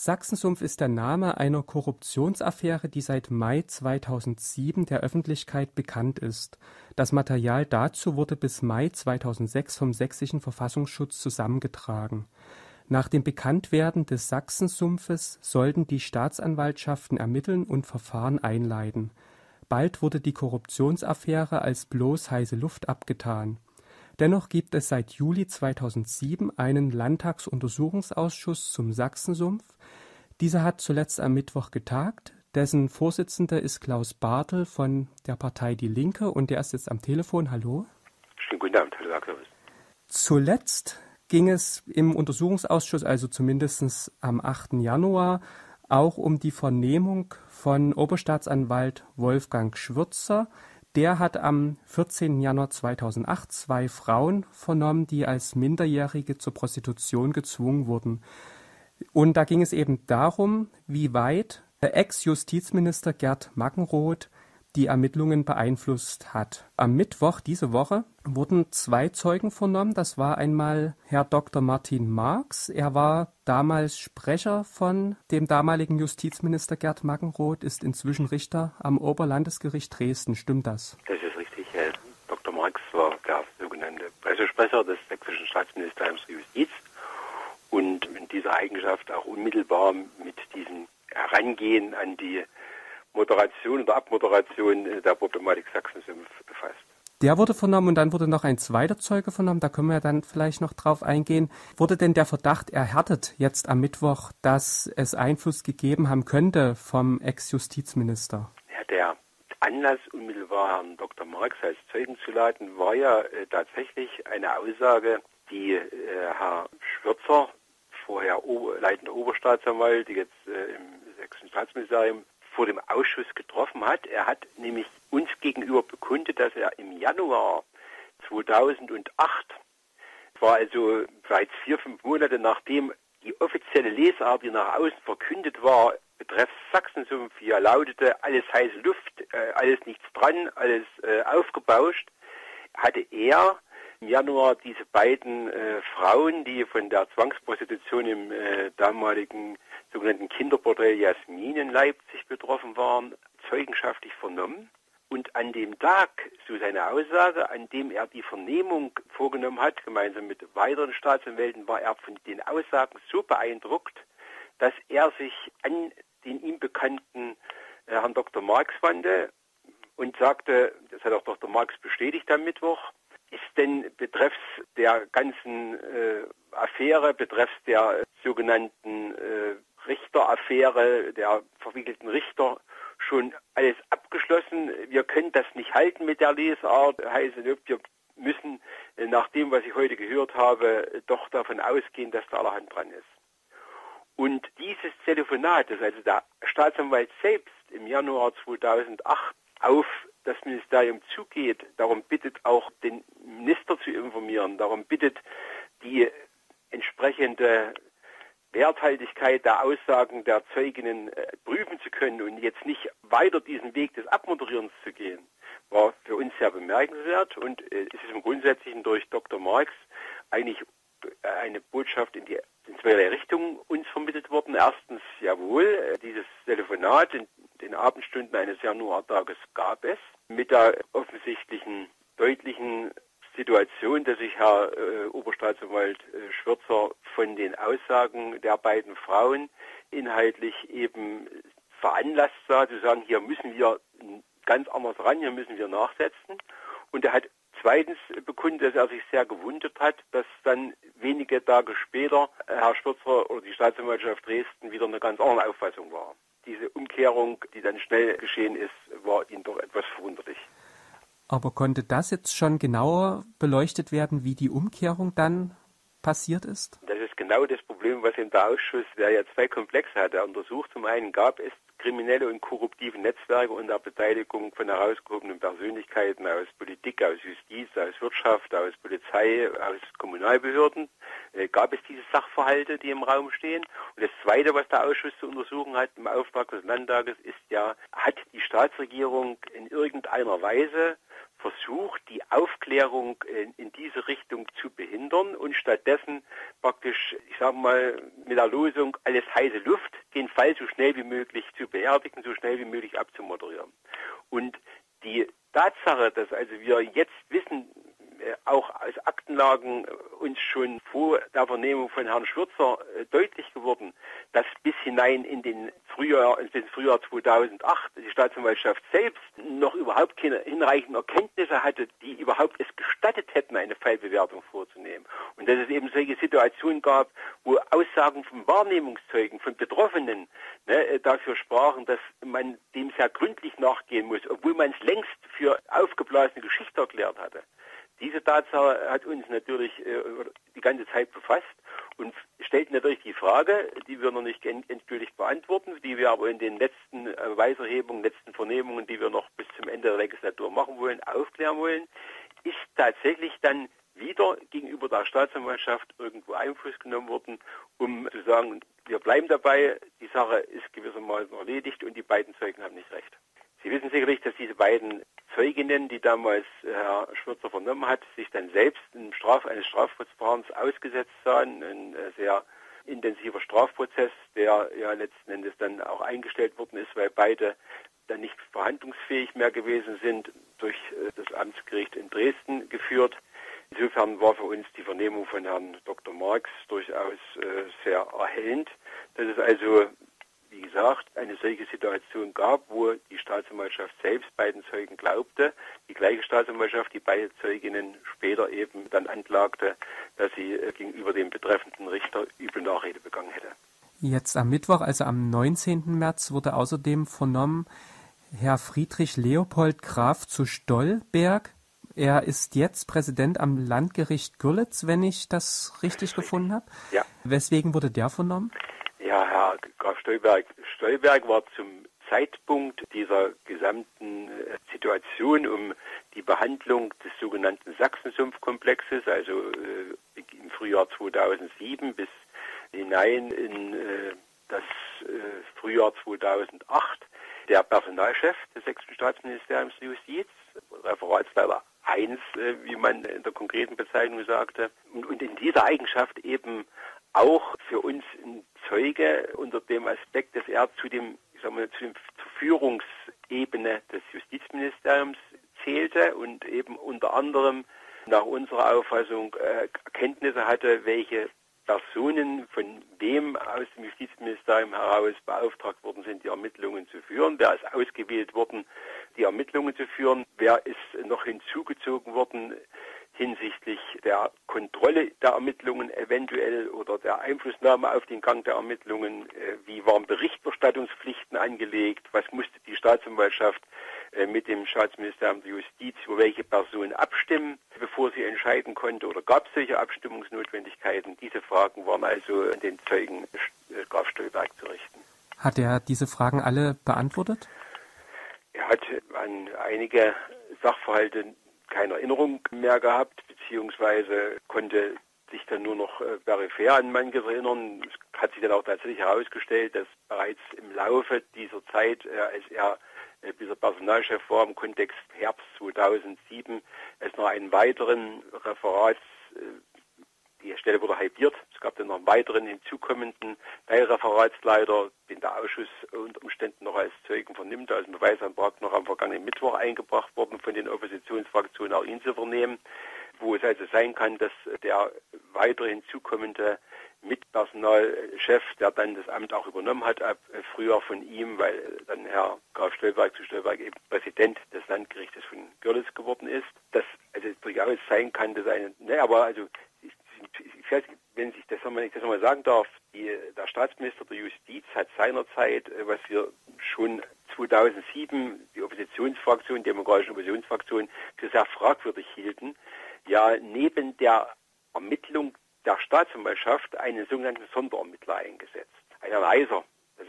Sachsensumpf ist der Name einer Korruptionsaffäre, die seit Mai 2007 der Öffentlichkeit bekannt ist. Das Material dazu wurde bis Mai 2006 vom Sächsischen Verfassungsschutz zusammengetragen. Nach dem Bekanntwerden des Sachsensumpfes sollten die Staatsanwaltschaften ermitteln und Verfahren einleiten. Bald wurde die Korruptionsaffäre als bloß heiße Luft abgetan. Dennoch gibt es seit Juli 2007 einen Landtagsuntersuchungsausschuss zum Sachsensumpf. Dieser hat zuletzt am Mittwoch getagt. Dessen Vorsitzender ist Klaus Bartel von der Partei Die Linke und der ist jetzt am Telefon. Hallo. Schönen guten Abend, Herr Klaus. Zuletzt ging es im Untersuchungsausschuss, also zumindest am 8. Januar, auch um die Vernehmung von Oberstaatsanwalt Wolfgang Schwürzer. Der hat am 14. Januar 2008 zwei Frauen vernommen, die als Minderjährige zur Prostitution gezwungen wurden. Und da ging es eben darum, wie weit der Ex-Justizminister Gerd Mackenroth die Ermittlungen beeinflusst hat. Am Mittwoch diese Woche wurden zwei Zeugen vernommen. Das war einmal Herr Dr. Martin Marx. Er war damals Sprecher von dem damaligen Justizminister Gerd Mackenroth, ist inzwischen Richter am Oberlandesgericht Dresden. Stimmt das? Das ist richtig. Herr Dr. Marx war der sogenannte Pressesprecher des sächsischen Staatsministeriums für Justiz und in dieser Eigenschaft auch unmittelbar mit diesem Herangehen an die Moderation oder Abmoderation der Problematik Sachsen-Sumpf befasst. Der wurde vernommen und dann wurde noch ein zweiter Zeuge vernommen. Da können wir dann vielleicht noch drauf eingehen. Wurde denn der Verdacht erhärtet jetzt am Mittwoch, dass es Einfluss gegeben haben könnte vom Ex-Justizminister? Ja, der Anlass, unmittelbar Herrn Dr. Marx als Zeugen zu laden, war ja äh, tatsächlich eine Aussage, die äh, Herr Schwürzer, vorher Ober leitender Oberstaatsanwalt, jetzt äh, im Sächsischen Staatsministerium vor dem Ausschuss getroffen hat. Er hat nämlich uns gegenüber bekundet, dass er im Januar 2008, war also bereits vier, fünf Monate nachdem die offizielle Lesart, die nach außen verkündet war, betreffs Sachsensumpf hier lautete, alles heiße Luft, äh, alles nichts dran, alles äh, aufgebauscht, hatte er im Januar diese beiden äh, Frauen, die von der Zwangsprostitution im äh, damaligen sogenannten Kinderporträt Jasmin in Leipzig betroffen waren, zeugenschaftlich vernommen. Und an dem Tag, so seine Aussage, an dem er die Vernehmung vorgenommen hat, gemeinsam mit weiteren Staatsanwälten, war er von den Aussagen so beeindruckt, dass er sich an den ihm bekannten äh, Herrn Dr. Marx wandte und sagte, das hat auch Dr. Marx bestätigt am Mittwoch, denn betreffs der ganzen äh, Affäre, betreffs der äh, sogenannten äh, Richteraffäre, der verwickelten Richter, schon alles abgeschlossen. Wir können das nicht halten mit der Lesart. Heißt, wir müssen äh, nach dem, was ich heute gehört habe, doch davon ausgehen, dass da allerhand dran ist. Und dieses Telefonat, das also der Staatsanwalt selbst im Januar 2008 auf das Ministerium zugeht, darum bittet auch den Minister zu informieren, darum bittet die entsprechende Werthaltigkeit der Aussagen der Zeuginnen äh, prüfen zu können und jetzt nicht weiter diesen Weg des Abmoderierens zu gehen, war für uns sehr bemerkenswert und äh, es ist im Grundsätzlichen durch Dr. Marx eigentlich äh, eine Botschaft in die in zweierlei Richtungen uns vermittelt worden. Erstens, jawohl, äh, dieses Telefonat in den Abendstunden eines Januartages gab es mit der offensichtlichen deutlichen Situation, dass sich Herr äh, Oberstaatsanwalt äh, Schwürzer von den Aussagen der beiden Frauen inhaltlich eben veranlasst sah, zu sagen, hier müssen wir ganz anders ran, hier müssen wir nachsetzen. Und er hat zweitens bekundet, dass er sich sehr gewundert hat, dass dann wenige Tage später Herr Schwürzer oder die Staatsanwaltschaft Dresden wieder eine ganz andere Auffassung war. Diese Umkehrung, die dann schnell geschehen ist, war ihn doch. Aber konnte das jetzt schon genauer beleuchtet werden, wie die Umkehrung dann passiert ist? Das ist genau das Problem, was in der Ausschuss, der ja zwei Komplexe hat, er untersucht. Zum einen gab es kriminelle und korruptive Netzwerke unter Beteiligung von herausgehobenen Persönlichkeiten aus Politik, aus Justiz, aus Wirtschaft, aus Polizei, aus Kommunalbehörden. Äh, gab es diese Sachverhalte, die im Raum stehen. Und das Zweite, was der Ausschuss zu untersuchen hat im Auftrag des Landtages, ist ja, hat die Staatsregierung in irgendeiner Weise versucht, die Aufklärung in, in, diese Richtung zu behindern und stattdessen praktisch, ich sage mal, mit der Losung alles heiße Luft, den Fall so schnell wie möglich zu beerdigen, so schnell wie möglich abzumoderieren. Und die Tatsache, dass also wir jetzt wissen, äh, auch aus Aktenlagen äh, uns schon vor der Vernehmung von Herrn Schwürzer äh, deutlich geworden, dass bis hinein in den Frühjahr, den Frühjahr 2008 die Staatsanwaltschaft selbst noch überhaupt keine hinreichenden Erkenntnisse hatte, die überhaupt es gestattet hätten, eine Fallbewertung vorzunehmen. Und dass es eben solche Situationen gab, wo Aussagen von Wahrnehmungszeugen, von Betroffenen ne, dafür sprachen, dass man dem sehr gründlich nachgehen muss, obwohl man es längst für aufgeblasene Geschichte erklärt hatte. Diese Tatsache hat uns natürlich äh, die ganze Zeit befasst stellt natürlich die Frage, die wir noch nicht endgültig beantworten, die wir aber in den letzten äh, Weiserhebungen, letzten Vernehmungen, die wir noch bis zum Ende der Legislatur machen wollen, aufklären wollen, ist tatsächlich dann wieder gegenüber der Staatsanwaltschaft irgendwo Einfluss genommen worden, um zu sagen, wir bleiben dabei, die Sache ist gewissermaßen erledigt und die beiden Zeugen haben nicht recht. Sie wissen sicherlich, dass diese beiden Zeuginnen, die damals Herr Schwürzer vernommen hat, sich dann selbst im Straf eines Strafverfahrens ausgesetzt sahen. Ein äh, sehr intensiver Strafprozess, der ja letzten Endes dann auch eingestellt worden ist, weil beide dann nicht verhandlungsfähig mehr gewesen sind, durch äh, das Amtsgericht in Dresden geführt. Insofern war für uns die Vernehmung von Herrn Dr. Marx durchaus äh, sehr erhellend, dass es also wie gesagt, eine solche Situation gab, wo die Staatsanwaltschaft selbst beiden Zeugen glaubte, die gleiche Staatsanwaltschaft, die beide Zeuginnen später eben dann anklagte, dass sie äh, gegenüber dem betreffenden Richter üble Nachrede begangen hätte. Jetzt am Mittwoch, also am 19. März, wurde außerdem vernommen Herr Friedrich Leopold Graf zu Stollberg. Er ist jetzt Präsident am Landgericht Görlitz, wenn ich das richtig gefunden habe. Ja. Weswegen wurde der vernommen? Graf Stolberg. Stolberg war zum Zeitpunkt dieser gesamten äh, Situation um die Behandlung des sogenannten Sachsensumpfkomplexes, also äh, im Frühjahr 2007 bis hinein in äh, das äh, Frühjahr 2008, der Personalchef des Sächsischen Staatsministeriums Justiz, Referatsleiter 1, äh, wie man in der konkreten Bezeichnung sagte, und, und in dieser Eigenschaft eben auch für uns ein Zeuge unter dem Aspekt, dass er zu dem, ich sag mal, zu dem, Führungsebene des Justizministeriums zählte und eben unter anderem nach unserer Auffassung äh, Erkenntnisse hatte, welche Personen von wem aus dem Justizministerium heraus beauftragt worden sind, die Ermittlungen zu führen. Wer ist ausgewählt worden, die Ermittlungen zu führen? Wer ist noch hinzugezogen worden hinsichtlich der Kontrolle der Ermittlungen eventuell oder der Einflussnahme auf den Gang der Ermittlungen, äh, wie waren Berichterstattungspflichten angelegt, was musste die Staatsanwaltschaft äh, mit dem Staatsministerium der Justiz über welche Person abstimmen, bevor sie entscheiden konnte oder gab es solche Abstimmungsnotwendigkeiten. Diese Fragen waren also an den Zeugen äh, Graf Stolberg zu richten. Hat er diese Fragen alle beantwortet? Er hat an einige Sachverhalte keine Erinnerung mehr gehabt, beziehungsweise konnte sich dann nur noch äh, peripher an manches erinnern. Es hat sich dann auch tatsächlich herausgestellt, dass bereits im Laufe dieser Zeit, äh, als er äh, dieser Personalchef war im Kontext Herbst 2007, es noch einen weiteren Referats die Stelle wurde halbiert. Es gab dann noch einen weiteren hinzukommenden Teilreferatsleiter, den der Ausschuss unter Umständen noch als Zeugen vernimmt, als Beweisantrag noch am vergangenen Mittwoch eingebracht worden von den Oppositionsfraktionen, auch ihn zu vernehmen, wo es also sein kann, dass der weitere hinzukommende Mitpersonalchef, der dann das Amt auch übernommen hat, ab früher von ihm, weil dann Herr Graf Stolberg zu Stolberg eben Präsident des Landgerichtes von Görlitz geworden ist, dass also durchaus sein kann, dass eine, ne, aber also weiß, wenn ich das, wenn ich das nochmal sagen darf, die, der Staatsminister der Justiz hat seinerzeit, äh, was wir schon 2007 die Oppositionsfraktion, die demokratische Oppositionsfraktion für sehr fragwürdig hielten, ja neben der Ermittlung der Staatsanwaltschaft einen sogenannten Sonderermittler eingesetzt. Ein Leiser,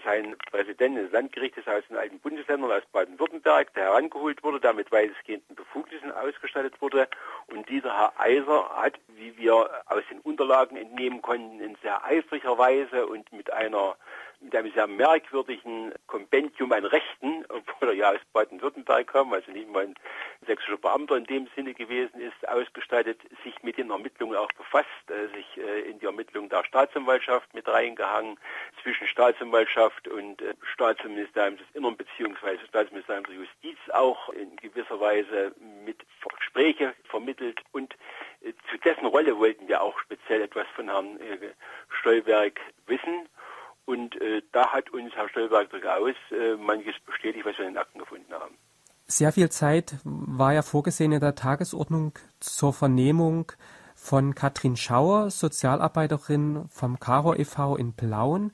ist ein Präsident des Landgerichtes aus den alten Bundesländern, aus Baden-Württemberg, der herangeholt wurde, der mit weitestgehenden Befugnissen ausgestattet wurde. Und dieser Herr Eiser hat, wie wir aus den Unterlagen entnehmen konnten, in sehr eifriger Weise und mit einer mit einem sehr merkwürdigen Kompendium an Rechten, obwohl er ja aus Baden-Württemberg kam, also nicht mal ein sächsischer Beamter in dem Sinne gewesen ist, ausgestattet, sich mit den Ermittlungen auch befasst, äh, sich äh, in die Ermittlungen der Staatsanwaltschaft mit reingehangen, zwischen Staatsanwaltschaft und äh, Staatsministerium des Innern beziehungsweise Staatsministerium der Justiz auch in gewisser Weise mit Gespräche vermittelt und zu dessen Rolle wollten wir auch speziell etwas von Herrn Stolberg wissen. Und äh, da hat uns Herr Stolberg durchaus äh, manches bestätigt, was wir in den Akten gefunden haben. Sehr viel Zeit war ja vorgesehen in der Tagesordnung zur Vernehmung von Katrin Schauer, Sozialarbeiterin vom Karo e.V. in Plauen.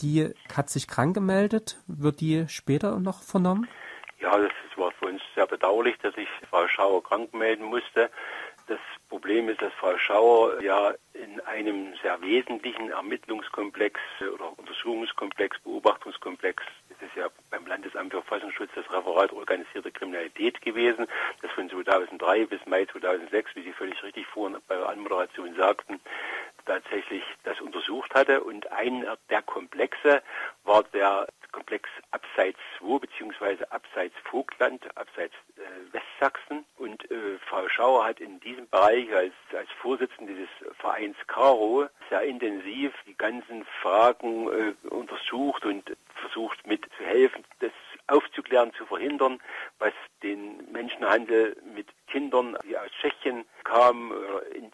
Die hat sich krank gemeldet. Wird die später noch vernommen? Ja, das war für uns sehr bedauerlich, dass sich Frau Schauer krank melden musste. Das Problem ist, dass Frau Schauer ja in einem sehr wesentlichen Ermittlungskomplex oder Untersuchungskomplex, Beobachtungskomplex, das ist ja beim Landesamt für Verfassungsschutz das Referat organisierte Kriminalität gewesen, das von 2003 bis Mai 2006, wie Sie völlig richtig vorhin bei der Anmoderation sagten, tatsächlich das untersucht hatte. Und einer der Komplexe war der Komplex Abseits 2 bzw. Abseits Vogtland, Abseits äh, Westsachsen. Und äh, Frau Schauer hat in diesem Bereich als, als Vorsitzende des Vereins Caro sehr intensiv die ganzen Fragen äh, untersucht und versucht mitzuhelfen, das aufzuklären, zu verhindern, was den Menschenhandel mit Kindern, die aus Tschechien kamen, in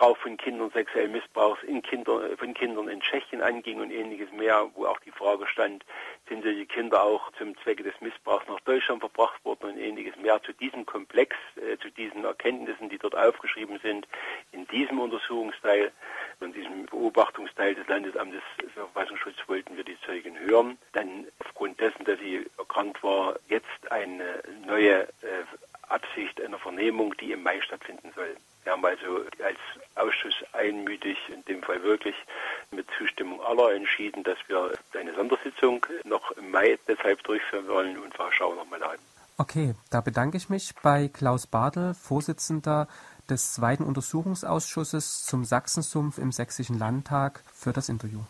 Missbrauch von Kindern, sexuellen Missbrauchs in Kinder, von Kindern in Tschechien anging und ähnliches mehr, wo auch die Frage stand, sind solche Kinder auch zum Zwecke des Missbrauchs nach Deutschland verbracht worden und ähnliches mehr. Zu diesem Komplex, äh, zu diesen Erkenntnissen, die dort aufgeschrieben sind, in diesem Untersuchungsteil und diesem Beobachtungsteil des Landesamtes für Verfassungsschutz wollten wir die Zeugen hören. Dann aufgrund dessen, dass sie erkrankt war, jetzt eine neue äh, Absicht einer Vernehmung, die im Mai stattfinden soll. Wir haben also als Ausschuss einmütig, in dem Fall wirklich mit Zustimmung aller entschieden, dass wir eine Sondersitzung noch im Mai deshalb durchführen wollen und wir schauen nochmal an. Okay, da bedanke ich mich bei Klaus Bartel, Vorsitzender des zweiten Untersuchungsausschusses zum Sachsensumpf im Sächsischen Landtag, für das Interview.